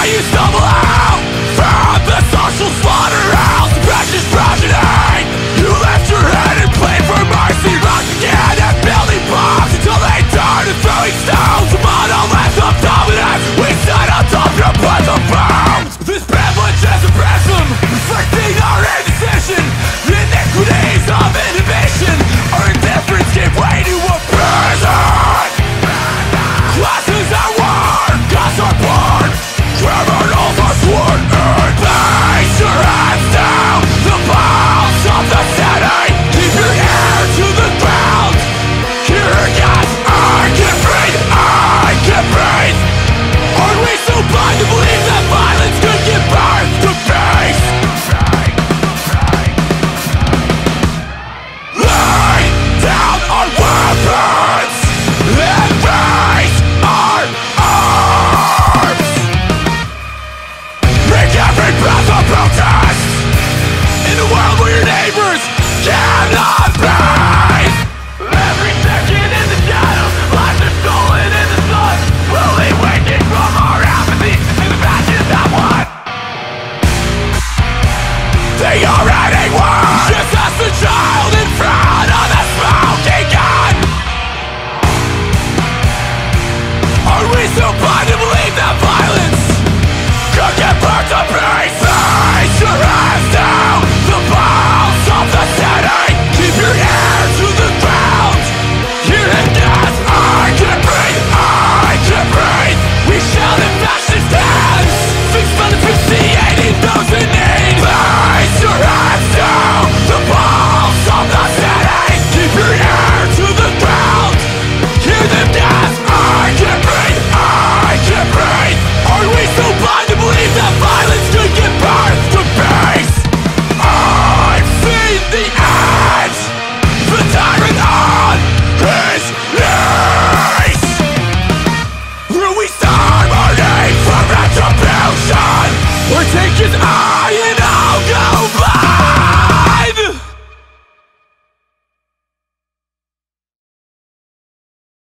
I used to papers cannot breathe Every second in the shadows Lives are stolen in the sun. Slowly waking from our apathy and the passion that won They are anyone. Just as the child in front of the smoking gun Are we so blind to believe that